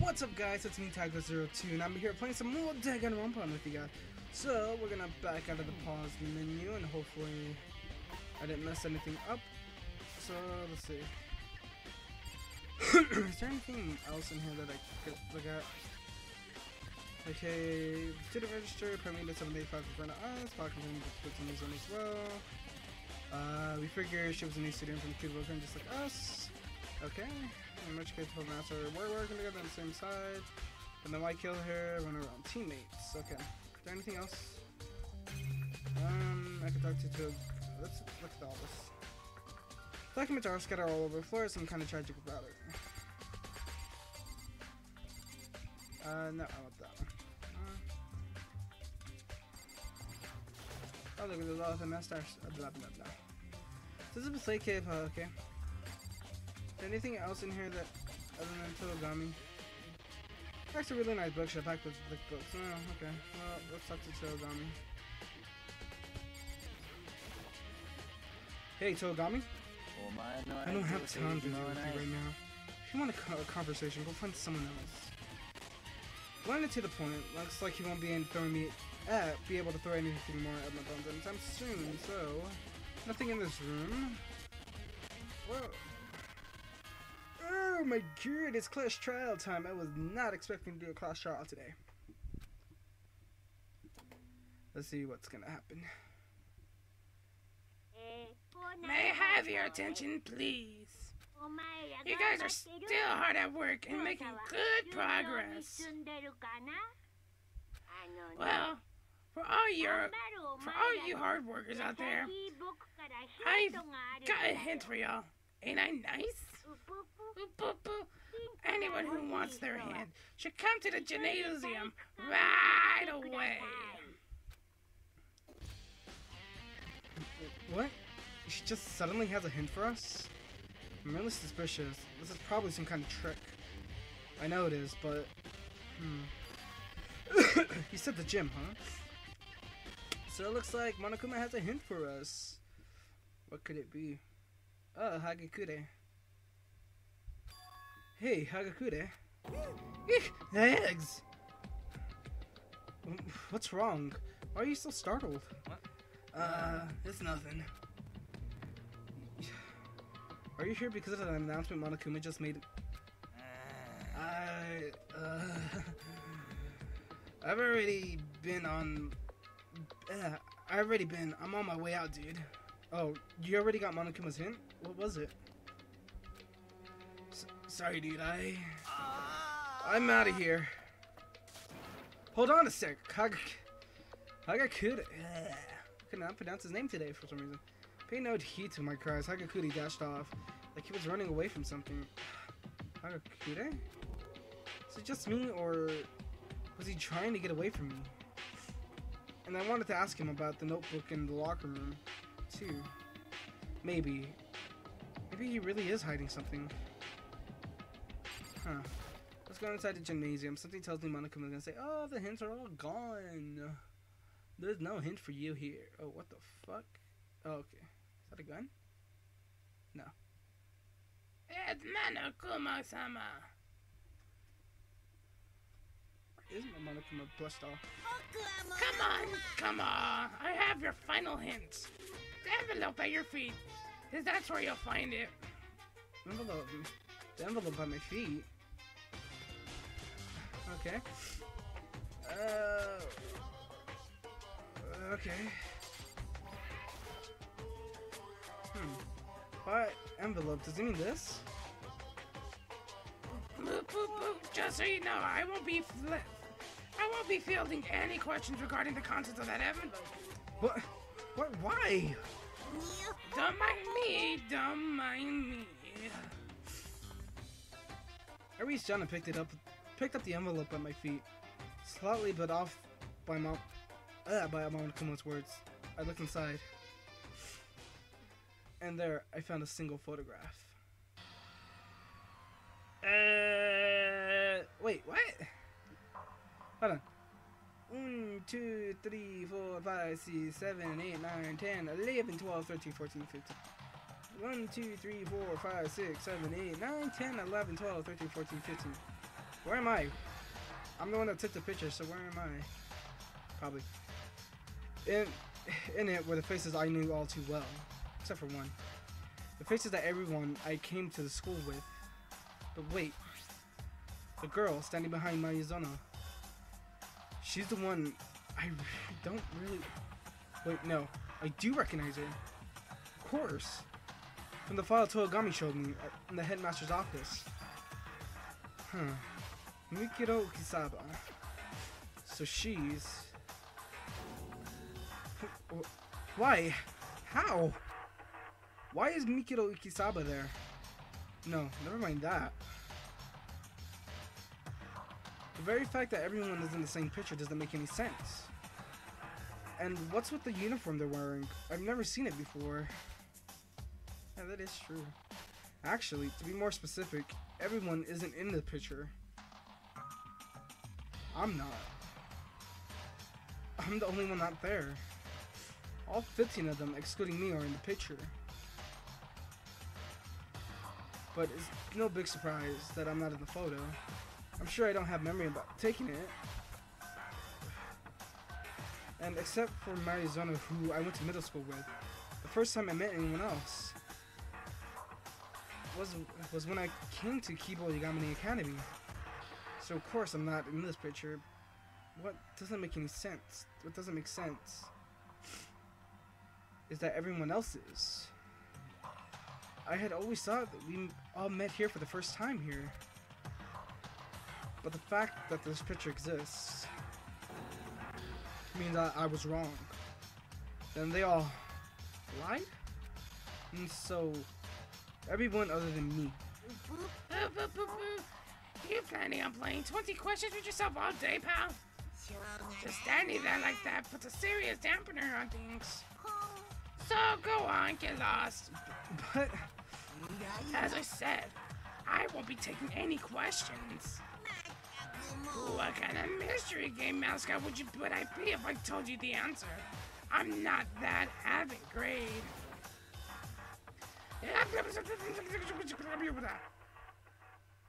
What's up guys, it's me Tagless02 and I'm here playing some more Danganronpa with you guys. So, we're gonna back out of the pause menu and hopefully I didn't mess anything up. So, let's see. Is there anything else in here that I could look at? Okay, student register, to 785 for front of us, puts in the zone as well. Uh, we figure she was a new student from Cuba, just like us. Okay. In which case, the master we're working together on the same side. And then why kill her when we're on teammates? Okay. Is there anything else? Um, I can talk to two. Let's look at all this. Documents are scattered all over the floor. Some kind of tragic about it. Uh, no, I want that one. Uh, oh, look at the all the masters. Blah blah blah. This is a play cave. Uh, anything else in here that other than Togami? That's a really nice bookshop packed with like books. Oh, okay. Well, let's talk to Togami. Hey, Togami. I don't have time to deal with you right now. If you want a, a conversation, go find someone else. Blended to the point. Looks like you won't be throwing me, uh, be able to throw anything more at my bones anytime soon. So, nothing in this room. Whoa. Oh my god, it's class trial time. I was not expecting to do a class trial today. Let's see what's gonna happen. May I have your attention, please? You guys are still hard at work and making good progress. Well, for all your for all you hard workers out there, I've got a hint for y'all. Ain't I nice? Anyone who wants their hand should come to the gymnasium right away. What? She just suddenly has a hint for us? I'm really suspicious. This is probably some kind of trick. I know it is, but... Hmm. you said the gym, huh? So it looks like Monokuma has a hint for us. What could it be? Oh, Hagakure. Hey, Hagakure. Eek, eggs! What's wrong? Why are you so startled? What? Uh, it's nothing. Are you here because of the announcement Monokuma just made? I, uh, I've already been on, uh, I've already been, I'm on my way out, dude. Oh, you already got Monokuma's hint? What was it? Sorry, dude. I... I'm out of here. Hold on a sec. Hag... Hagakure... I cannot pronounce his name today for some reason. Pay no heed to my cries. Hagakure dashed off. Like he was running away from something. Hagakure? Is it just me, or was he trying to get away from me? And I wanted to ask him about the notebook in the locker room, too. Maybe. Maybe he really is hiding something. Huh. Let's go inside the gymnasium. Something tells me Monica is gonna say, Oh, the hints are all gone. There's no hint for you here. Oh, what the fuck? Oh, okay. Is that a gun? No. It's Monokuma-sama. Isn't Monokuma blessed off? Come on, come on. I have your final hint. The envelope at your feet. That's where you'll find it. Envelope? The envelope by my feet? Okay. Uh. Okay. Hmm. What envelope? Does it mean this? Boop, boop, boop. Just so you know, I won't be I won't be fielding any questions regarding the contents of that envelope. What? What? Why? Don't mind me. Don't mind me. I reached down and picked it up picked up the envelope at my feet, slightly but off by mom, uh, by words. I looked inside, and there I found a single photograph. Uh, wait, what? Hold on. 1, 2, 3, 4, 5, 6, 7, 8, 9, 10, 11, 12, 13, 14, 15. 1, 2, 3, 4, 5, 6, 7, 8, 9, 10, 11, 12, 13, 14, 15. Where am I? I'm the one that took the picture, so where am I? Probably. In, in it were the faces I knew all too well. Except for one. The faces that everyone I came to the school with. But wait. The girl standing behind Maizono. She's the one I don't really... Wait, no. I do recognize her. Of course. From the file Togami showed me uh, in the headmaster's office. Huh. Mukuro Ikusaba. So she's... Why? How? Why is Mukuro Ikusaba there? No, never mind that. The very fact that everyone is in the same picture doesn't make any sense. And what's with the uniform they're wearing? I've never seen it before. Yeah, that is true. Actually, to be more specific, everyone isn't in the picture. I'm not. I'm the only one not there. All 15 of them, excluding me, are in the picture. But it's no big surprise that I'm not in the photo. I'm sure I don't have memory about taking it. And except for Maizono, who I went to middle school with, the first time I met anyone else was was when I came to Kibo Yagamani Academy. So of course I'm not in this picture. What doesn't make any sense? What doesn't make sense is that everyone else is. I had always thought that we all met here for the first time here. But the fact that this picture exists means I, I was wrong. Then they all lied? And so, everyone other than me. You planning on playing 20 questions with yourself all day, pal? Just standing there like that puts a serious dampener on things. So go on, get lost. But, as I said, I won't be taking any questions. What kind of mystery game mascot would you would I be if I told you the answer? I'm not that avid grade.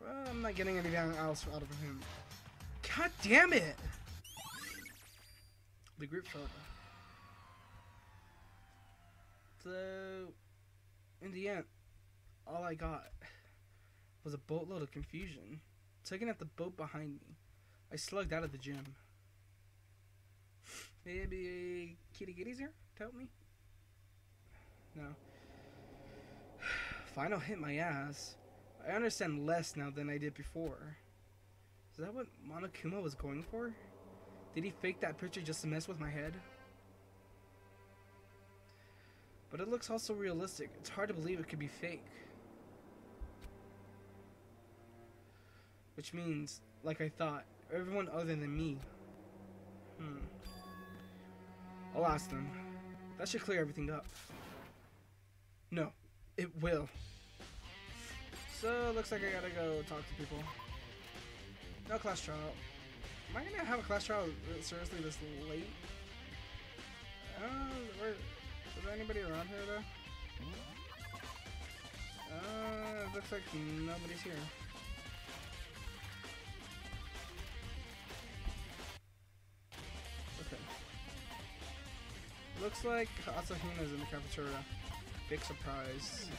Well, I'm not getting anything else out of him. God damn it! The group photo. So, in the end, all I got was a boatload of confusion. Tugging at the boat behind me, I slugged out of the gym. Maybe Kirigiri's here to help me? No. Final hit my ass. I understand less now than I did before. Is that what Monokuma was going for? Did he fake that picture just to mess with my head? But it looks also realistic. It's hard to believe it could be fake. Which means, like I thought, everyone other than me. Hmm. I'll ask them. That should clear everything up. No, it will. So, looks like I gotta go talk to people. No class trial. Am I gonna have a class trial seriously this late? Uh, where, is there anybody around here though? Uh, looks like nobody's here. Okay. Looks like Asahina's in the cafeteria. Big surprise.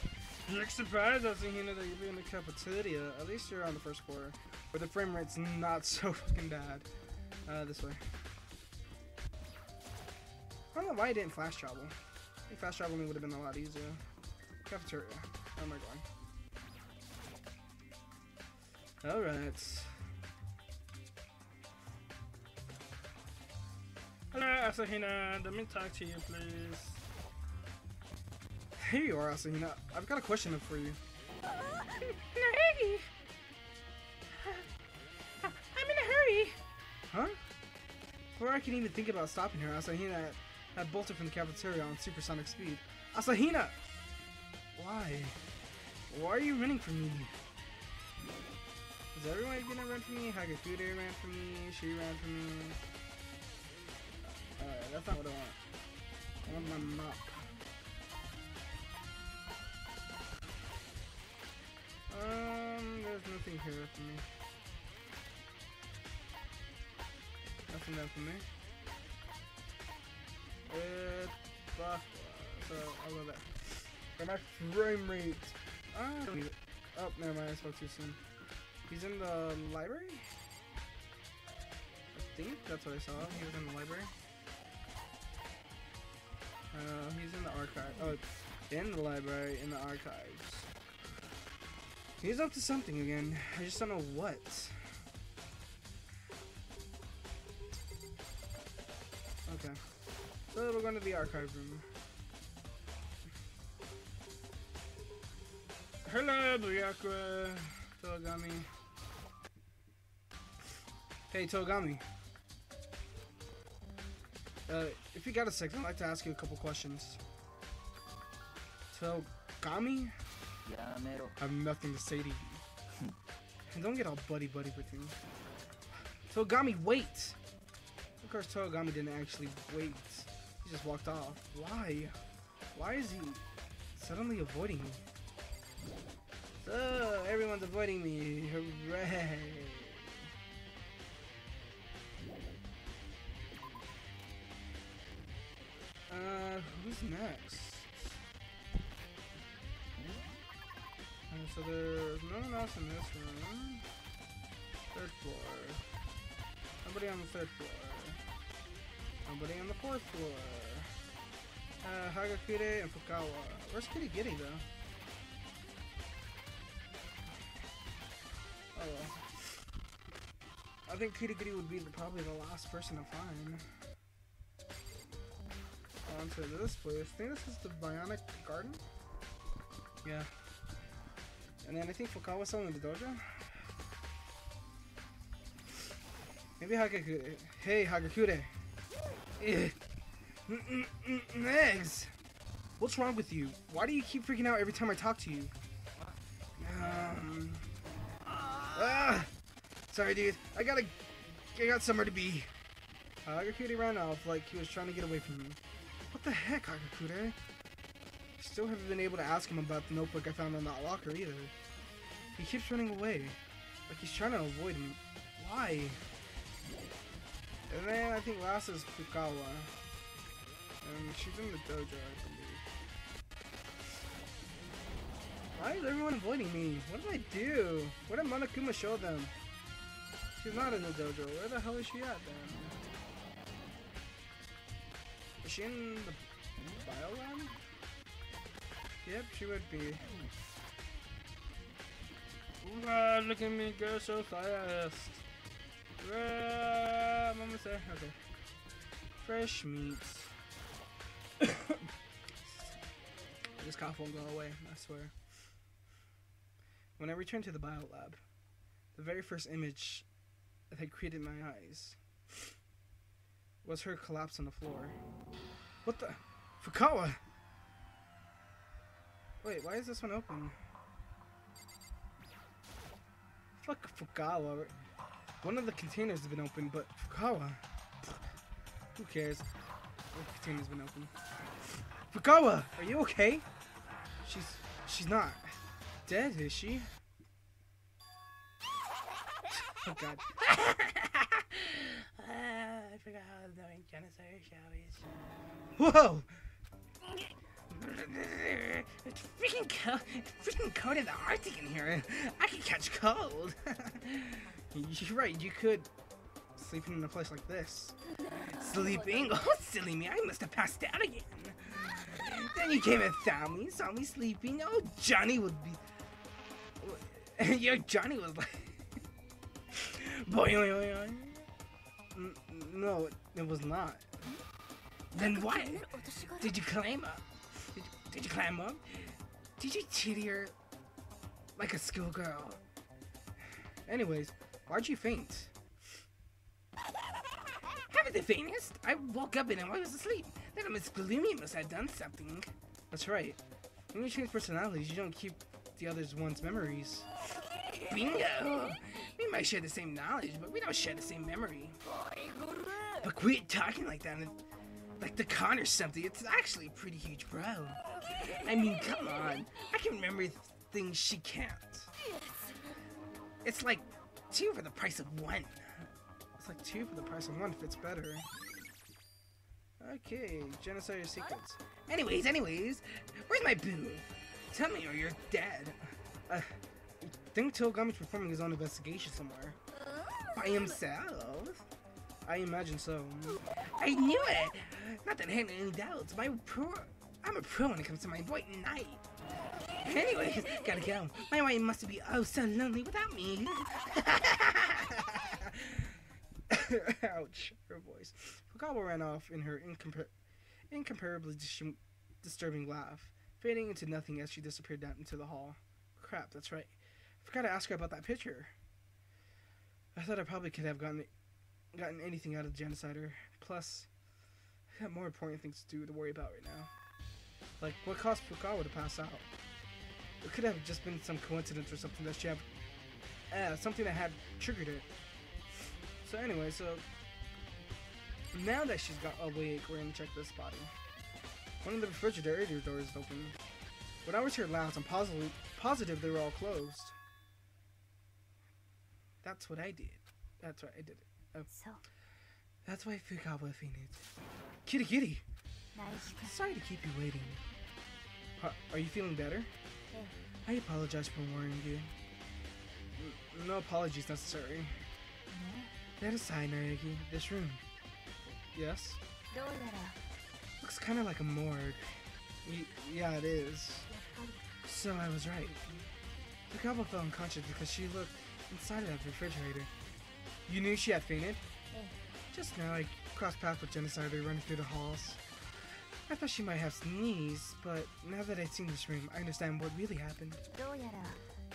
Big surprise, Asahina, that you'll be in the cafeteria. At least you're on the first floor, where the frame rate's not so fucking bad. Uh, this way. I don't know why I didn't flash travel. I think fast traveling would have been a lot easier. Cafeteria. Where am I going? Alright. Hello, Asahina. Let me talk to you, please. Here you are, Asahina. I've got a question for you. Uh, hey! I'm in a hurry. Huh? Before I can even think about stopping her, Asahina had bolted from the cafeteria on supersonic speed. Asahina! Why? Why are you running from me? Is everyone gonna run from me? Hagakure ran from me, she ran from me. Alright, that's not what I want. I want my mop. Nothing here for me. Nothing there for me. Uh, fuck. So I'll go there. For my frame rate. Ah, I don't need it. Oh, never mind. I spoke too soon. He's in the library? I think that's what I saw. He was in the library. Uh, he's in the archive. Oh, it's in the library, in the archives. He's up to something again. I just don't know what. Okay. So we're going to the archive room. Hello, Byakuya. Togami. Hey, Togami. Uh, if you got a second, I'd like to ask you a couple questions. Togami? I have nothing to say to you. and don't get all buddy buddy with me. Togami, wait! Of course, Togami didn't actually wait. He just walked off. Why? Why is he suddenly avoiding me? So, everyone's avoiding me. Hooray! Uh, who's next? So there's no one else in this room. Third floor. Nobody on the third floor. Nobody on the fourth floor. Uh, Hagakure and Fukawa. Where's Kirigiri though? Oh well. I think Kirigiri would be the, probably the last person to find. On to this place. I think this is the Bionic Garden? Yeah. And then I think Fukawa's still in the dojo. Maybe Hagakure. Hey, Hagakure. Eh. Mm, mm, mm, Eggs! What's wrong with you? Why do you keep freaking out every time I talk to you? Um. Ah! Sorry, dude. I gotta. I got somewhere to be. Hagakure ran off like he was trying to get away from me. What the heck, Hagakure? Still haven't been able to ask him about the notebook I found in that locker either. He keeps running away. Like he's trying to avoid me. Why? And then I think last is Fukawa. And she's in the dojo, I believe. Why is everyone avoiding me? What did I do? What did Monokuma show them? She's not in the dojo. Where the hell is she at then? Is she in the bio biolab? Yep, she would be. Wow, look at me go so fast. I'm almost there. Okay. Fresh meats. this cough won't go away, I swear. When I returned to the biolab, the very first image that had created my eyes was her collapse on the floor. What the? Fukawa! Wait, why is this one open? Fuck Fukawa. One of the containers has been opened, but Fukawa. Who cares? The container's been opened. Fukawa, are you okay? She's she's not dead, is she? Oh god. Uh, I forgot how annoying Genocide Show is. Whoa! It's freaking cold. It's freaking cold in the Arctic in here. I could catch cold. You're right, you could sleeping in a place like this. Sleeping? Oh, silly me. I must have passed out again. Then you came and found me, saw me sleeping. Oh, Johnny would be. Your Johnny was like. Boy, boy, boy, boy. No, it was not. Then what? Did you claim? Did, you climb up? Did you cheat her like a schoolgirl? Anyways, why'd you faint? Haven't the faintest? I woke up in and I was asleep. Then Miss Gloomy must have done something. That's right. When you change personalities, you don't keep the other's one's memories. Bingo! We might share the same knowledge, but we don't share the same memory. But quit talking like that. Like the con or something. It's actually a pretty huge bro. I mean, come on. I can remember th- things she can't. It's like two for the price of one. It's like two for the price of one fits better. Okay, genocide secrets. Anyways, anyways, where's my boo? Tell me or you're dead. Uh, I think Togami's performing his own investigation somewhere. By himself? I imagine so. I knew it! Not that I had any doubts. My pro I'm a pro when it comes to my white knight. Anyways, gotta go. My wife must be oh so lonely without me. Ouch, her voice. Fukawa ran off in her incompar- incomparably dis- disturbing laugh, fading into nothing as she disappeared down into the hall. Crap, that's right. I forgot to ask her about that picture. I thought I probably could have gotten gotten anything out of the genocider. Plus, I got more important things to do to worry about right now. Like, what caused Fukawa to pass out? It could have just been some coincidence or something that she had, uh, something that had triggered it. So anyway, so now that she's got awake, we're gonna check this body. One of the refrigerator doors is open. When I was here last, I'm positive positive they were all closed. That's what I did. That's right, I did it. Oh. So. That's why Fukawa fainted. Kirigiri! Sorry to keep you waiting. Are you feeling better? Yeah. I apologize for worrying you. No apologies necessary. Yeah. That aside, Naegi, this room. Yes? Looks kind of like a morgue. Y yeah, it is. So I was right. Fukawa fell unconscious because she looked inside of that refrigerator you knew she had fainted? Yeah. Just now I crossed paths with Genocider running through the halls. I thought she might have sneezed, but now that I've seen this room, I understand what really happened.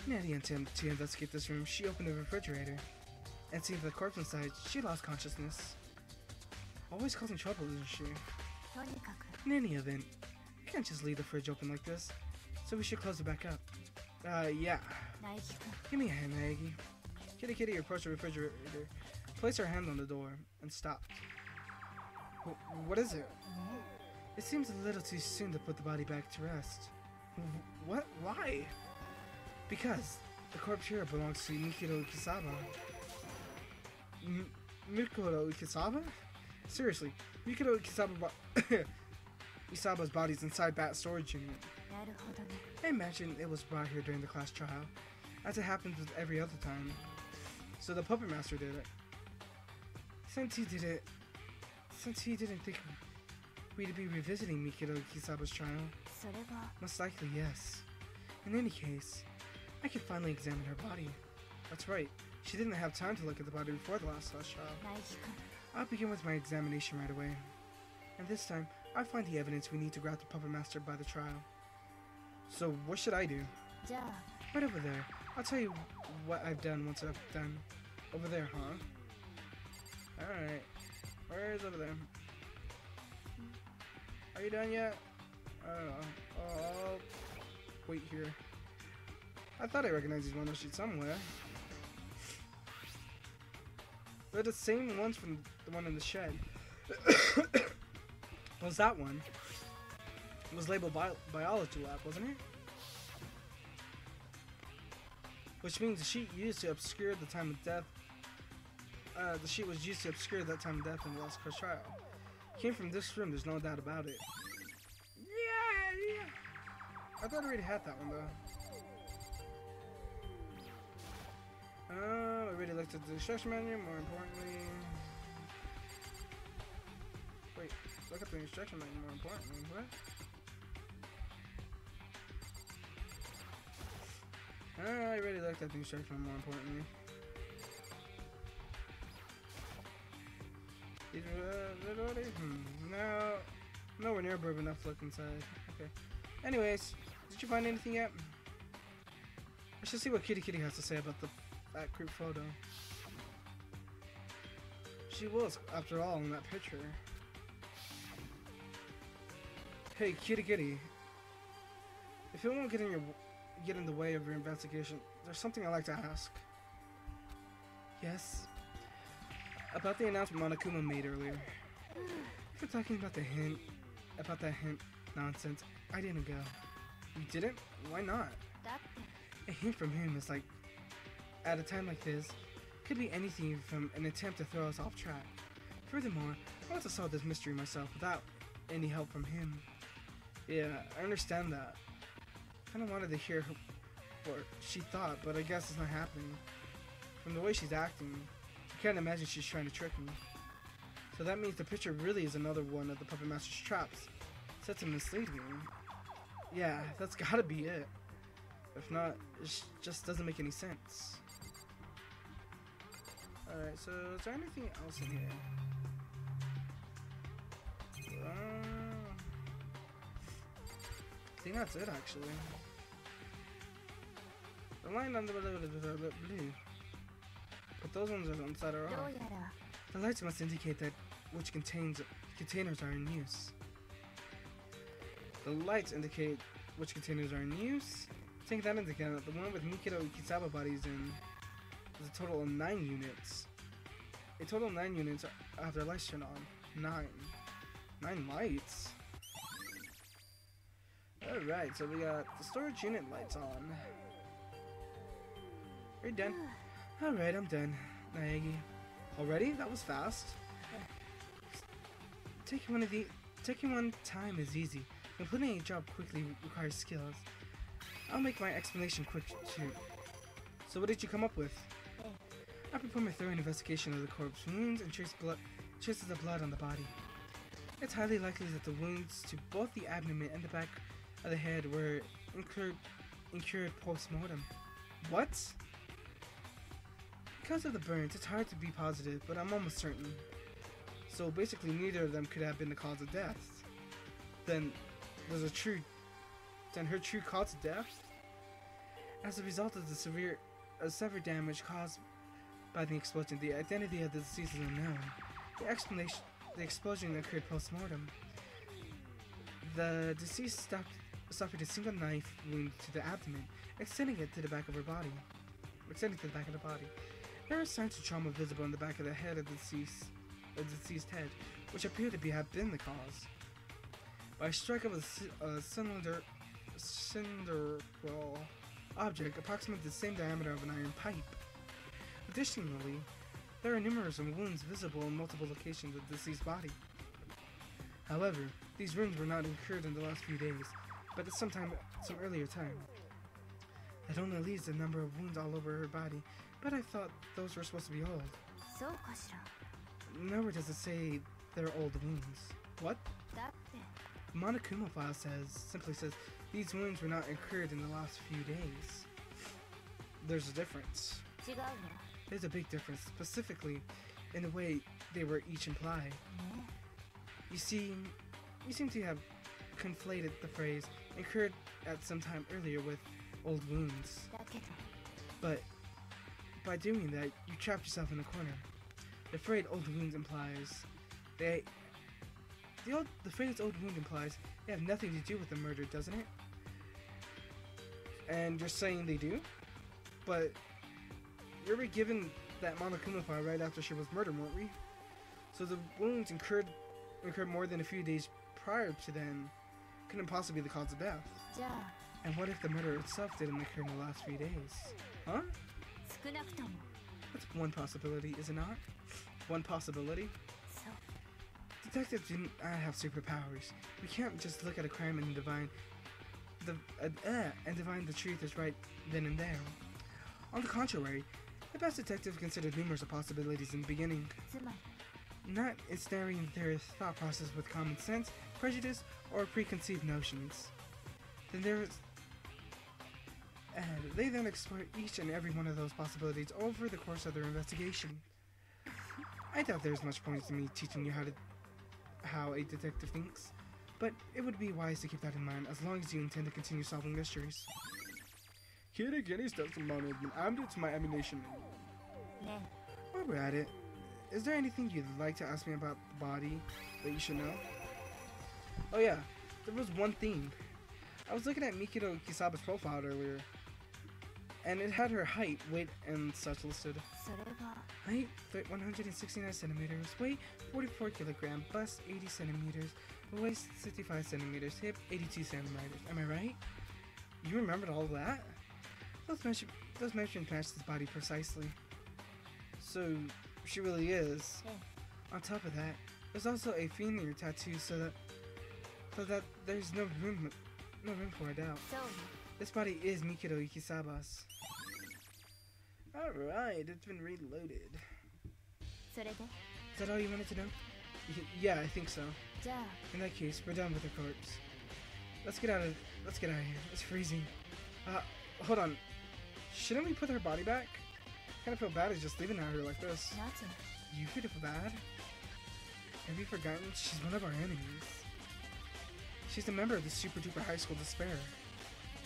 Natty attempted to investigate this room. She opened the refrigerator and seeing the corpse inside, she lost consciousness. Always causing trouble, isn't she? In any event, we can't just leave the fridge open like this, so we should close it back up. Uh, yeah. Give me a hand, Maggie. Kirigiri approached the refrigerator, placed her hand on the door, and stopped. What is it? It seems a little too soon to put the body back to rest. What? Why? Because the corpse here belongs to Mukuro Ikusaba. M Mikuro Seriously, Mukuro Ikusaba bo Isaba's body's inside Bat storage unit. I imagine it was brought here during the class trial, as it happens with every other time. So the puppet master did it. Since he did it, since he didn't think we'd be revisiting Mukuro Ikusaba's trial, most likely yes. In any case, I could finally examine her body. That's right, she didn't have time to look at the body before the last lost trial. I'll begin with my examination right away. And this time, I find the evidence we need to grab the puppet master by the trial. So what should I do? Right over there, I'll tell you what I've done once I've done. Over there, huh? Alright. Where is over there? Are you done yet? Oh, I'll wait here. I thought I recognized these window sheets somewhere. They're the same ones from the one in the shed. was that one? It was labeled bio- biology lab, wasn't it? Which means the sheet used to obscure the time of death. Uh, the sheet was used to obscure that time of death in the last trial. Came from this room. There's no doubt about it. Yeah, yeah. I thought I already had that one though. Uh, I already looked at the instruction manual. More importantly, wait, look at the instruction manual. More importantly, what? I already looked at the instruction manual. More importantly. These uh, hmm, no, nowhere near brave enough look inside. Okay. Anyways, did you find anything yet? I should see what Kirigiri has to say about the that group photo. She was, after all, in that picture. Hey, Kirigiri. If it won't get in your get in the way of your investigation, there's something I'd like to ask. Yes? About the announcement Monokuma made earlier. If you're talking about the hint, about that hint nonsense, I didn't go. You didn't? Why not? A hint from him is like, at a time like this, could be anything from an attempt to throw us off track. Furthermore, I want to solve this mystery myself without any help from him. Yeah, I understand that. Kind of wanted to hear what she thought, but I guess it's not happening. From the way she's acting, I can't imagine she's trying to trick me. So that means the picture really is another one of the Puppet Master's traps, set to mislead me. Yeah, that's gotta be it. If not, it just doesn't make any sense. Alright, so is there anything else in here? I think that's it, actually. The line on the blue. But those ones on the are off. The lights must indicate that which contains containers are in use. The lights indicate which containers are in use. Take that into account. The one with Mukuro Ikusaba bodies in is a total of nine units. A total of nine units have their lights turned on. Nine. Nine lights? Alright, so we got the storage unit lights on. Are you done? Alright, I'm done. Naegi. Already? That was fast. Taking one of the taking one time is easy. Completing a job quickly requires skills. I'll make my explanation quick too. So what did you come up with? Oh. I performed a thorough investigation of the corpse wounds and trace blood, traces of blood on the body. It's highly likely that the wounds to both the abdomen and the back of the head were incurred, incurred post-mortem. What? Because of the burns, it's hard to be positive, but I'm almost certain. So basically, neither of them could have been the cause of death. Then, there's a true. Then her true cause of death? As a result of the severe, uh, severe damage caused by the explosion, the identity of the deceased is unknown. The explanation, the explosion occurred post-mortem. The deceased stopped, suffered a single knife wound to the abdomen, extending it to the back of her body. Extending to the back of the body. There are signs of trauma visible in the back of the head of the deceased, the deceased head, which appear to be have been the cause. By a strike of a, a cylinder, object approximately the same diameter of an iron pipe. Additionally, there are numerous wounds visible in multiple locations of the deceased body. However, these wounds were not incurred in the last few days, but it's sometime, some earlier time. It only leaves a number of wounds all over her body, but I thought those were supposed to be old. So, Nowhere does it say they're old wounds. What? The Monokuma file says, simply says, these wounds were not incurred in the last few days. There's a difference. There's a big difference, specifically in the way they were each implied. You see, you seem to have conflated the phrase incurred at some time earlier with old wounds. But by doing that, you trapped yourself in a corner. The phrase old wounds implies they. The, old, the phrase old wound implies they have nothing to do with the murder, doesn't it? And you're saying they do? But we were given that Monokuma fire right after she was murdered, weren't we? So the wounds incurred occurred more than a few days prior to then couldn't possibly be the cause of death. Yeah. And what if the murder itself didn't occur in the last few days? Huh? That's one possibility, is it not? One possibility? So. Detectives do not have superpowers. We can't just look at a crime and divine the uh, uh, and divine the truth is right then and there. On the contrary, the best detective considered numerous possibilities in the beginning. Not staring their thought process with common sense prejudice, or preconceived notions. Then there's and they then explore each and every one of those possibilities over the course of their investigation. I doubt there's much point in me teaching you how to how a detective thinks, but it would be wise to keep that in mind as long as you intend to continue solving mysteries. Kirigiri's testimony has been added to my ammunition. ね While we're at it, is there anything you'd like to ask me about the body that you should know? Oh yeah, there was one thing. I was looking at Mukuro Ikusaba's profile earlier, and it had her height, weight, and such listed. Height 169 centimeters, weight 44 kilogram, bust 80 centimeters, waist 65 centimeters, hip 82 centimeters. Am I right? You remembered all that? Those, measure those measurements match his body precisely. So, she really is. On top of that, there's also a fiend tattoo so that so that there's no room, no room for a doubt. This body is Mukuro Ikusaba's. Alright, it's been reloaded. Is that all you wanted to know? Yeah, I think so. In that case, we're done with the corpse. Let's get out of let's get out of here. It's freezing. Uh, hold on. Shouldn't we put her body back? I kinda feel bad as just leaving her like this. Nothing. You feel bad? Have you forgotten? She's one of our enemies. She's a member of the super duper high school despair.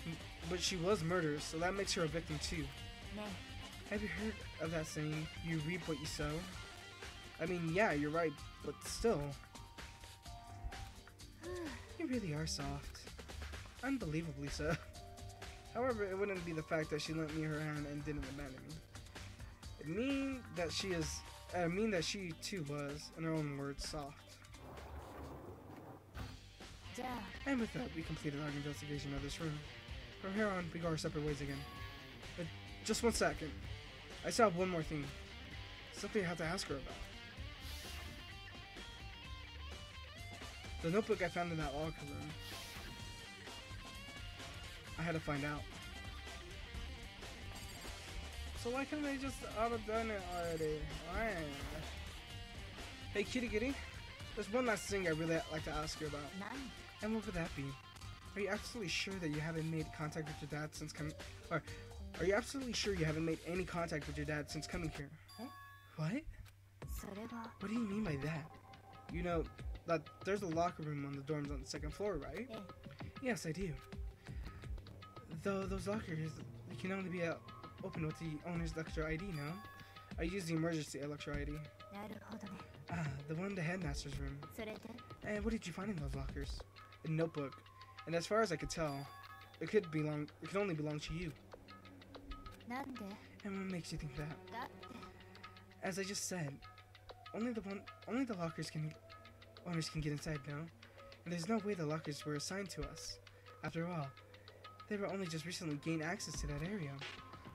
M- But she was murdered, so that makes her a victim too. ね Have you heard of that saying, you reap what you sow? I mean, yeah, you're right, but still. You really are soft. Unbelievably so. However, it wouldn't be the fact that she lent me her hand and didn't abandon me. It mean that she is. I mean that she too was, in her own words, soft. And with that, we completed our investigation of this room. From here on, we go our separate ways again. But just one second. I still have one more thing. Something I have to ask her about. The notebook I found in that locker room. I had to find out. So why can't they just have done it already? Why? Hey, Kirigiri. There's one last thing I really like to ask you about. None. And what would that be? Are you absolutely sure that you haven't made contact with your dad since coming? Or are you absolutely sure you haven't made any contact with your dad since coming here? Huh? What? What do you mean by that? You know that there's a locker room on the dorms on the second floor, right? Yeah. Yes, I do. Though those lockers can only be uh, opened with the owner's lecture ID, no? I use the emergency lecture ID. Ah, the one in the headmaster's room. And eh, what did you find in those lockers? A notebook. And as far as I could tell, it could belong. It could only belong to you. And what makes you think that? As I just said, only the one, only the lockers can owners can get inside now. And there's no way the lockers were assigned to us. After all, they were only just recently gained access to that area,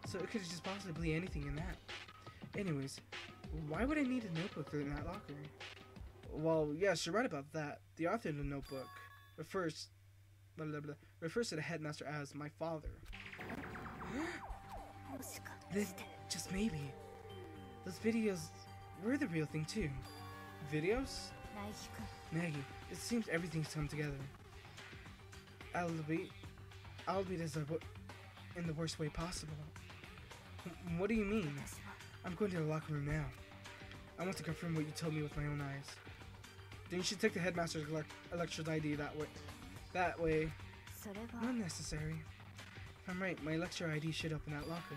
so it could just possibly anything in that. Anyways, why would I need a notebook in that locker? Well, yes, you're right about that. The author of the notebook refers, blah, blah, blah, refers to the headmaster as my father. this, just maybe. Those videos were the real thing too. Videos? Maggie, it seems everything's come together. Albeit, albeit is in the worst way possible. What do you mean? I'm going to the locker room now. I want to confirm what you told me with my own eyes. Then you should take the headmaster's electric ID that way. That way. Not necessary. I'm right, my lecture ID should open that locker.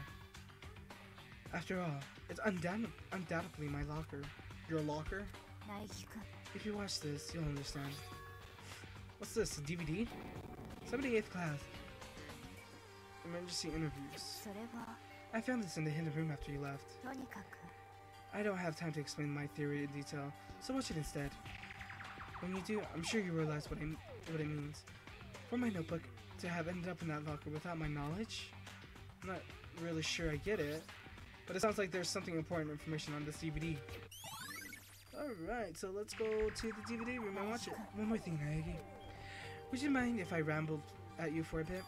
After all, it's undoubt undoubtedly my locker. Your locker? If you watch this, you'll understand. What's this, a DVD? 78th class. Emergency interviews. I found this in the hidden room after you left. I don't have time to explain my theory in detail, so watch it instead. When you do, I'm sure you realize what, I, what it means. For my notebook to have ended up in that locker without my knowledge, I'm not really sure I get it, but it sounds like there's something important information on this DVD. Alright, so let's go to the DVD room and watch it. One more thing, Naegi. Would you mind if I rambled at you for a bit?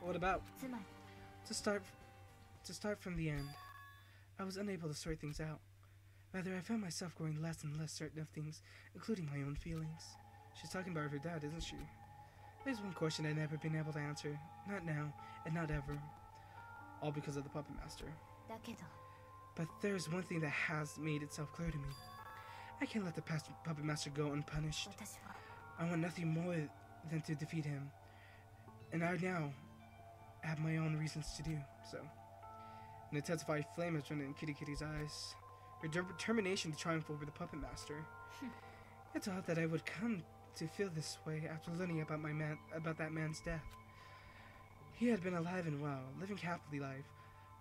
What about? To start to start from the end, I was unable to sort things out. Rather, I found myself growing less and less certain of things, including my own feelings. She's talking about her dad, isn't she? There's one question I've never been able to answer. Not now, and not ever. All because of the puppet master. But there's one thing that has made itself clear to me. I can't let the past puppet master go unpunished. I want nothing more than to defeat him. And I now have my own reasons to do so. An intensified flame has run in Kirigiri's eyes. Her de- determination to triumph over the puppet master. it's odd that I would come to feel this way after learning about my man about that man's death. He had been alive and well, living happily life.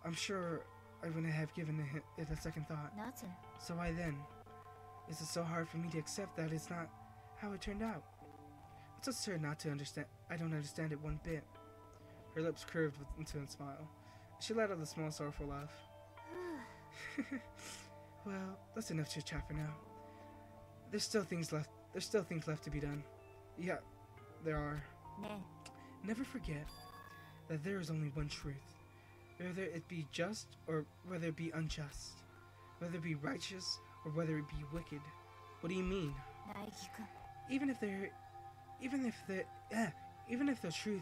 I'm sure I wouldn't have given it a second thought. なぜ So why then? Is it so hard for me to accept that it's not how it turned out? It's absurd not to understand. I don't understand it one bit. Her lips curved with, into a smile. She let out a small sorrowful laugh. well, that's enough to chat for now. There's still things left. There's still things left to be done. Yeah, there are. No. Never forget that there is only one truth, whether it be just or whether it be unjust, whether it be righteous or whether it be wicked. What do you mean? Even if there, even if the, yeah, even if the truth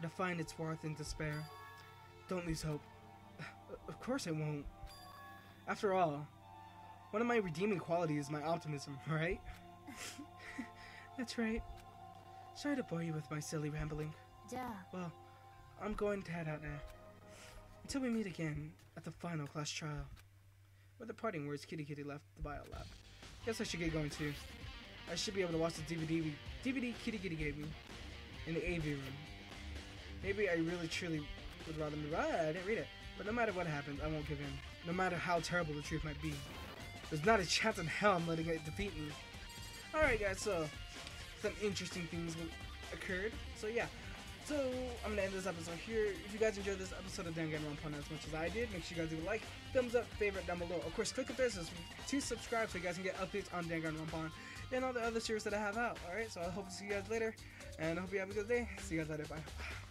defined its worth in despair. Don't lose hope. Of course I won't. After all, one of my redeeming qualities is my optimism, right? That's right. Sorry to bore you with my silly rambling. Yeah. Well, I'm going to head out now. Until we meet again at the final class trial. With the parting words, Kirigiri left the bio lab. Guess I should get going too. I should be able to watch the DVD we, DVD Kirigiri gave me in the AV room. Maybe I really truly would rather me. Ah, I didn't read it. But no matter what happens, I won't give in. No matter how terrible the truth might be. There's not a chance in hell I'm letting it defeat me. Alright guys, so some interesting things occurred. So yeah. So I'm gonna end this episode here. If you guys enjoyed this episode of Danganronpa as much as I did, make sure you guys do a like, thumbs up, favorite down below. Of course, click the bell to subscribe so you guys can get updates on Danganronpa and all the other series that I have out. Alright, so I hope to see you guys later, and I hope you have a good day. See you guys later. Bye.